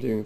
とい